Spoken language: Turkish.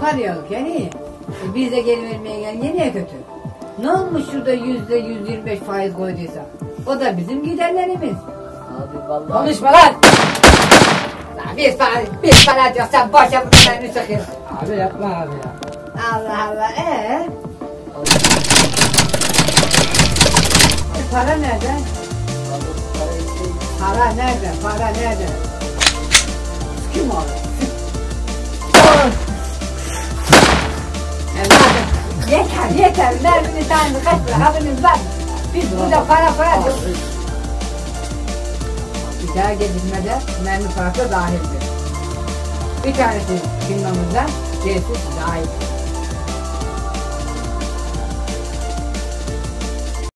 Para yok yani. E, biz de geri vermeye gelince niye kötü? Ne olmuş şurada yüzde yüz yirmi beş faiz koyduysa? O da bizim giderlerimiz. Abi vallahi. Konuşma lan! Lan biz para, biz para yok sen boşa bunlarını sokuyorsun. Abi yapma abi ya. Allah Allah ee? E, para nerede? Abi para işte. Para nerede? Para nerede? Yeter yeter. Mermini tanrı kaç lira haberiniz var? Biz burada para para. Bir daha gecikmede mermi parası dahildir. Bir tanesi firmamızdan, gerisi ait.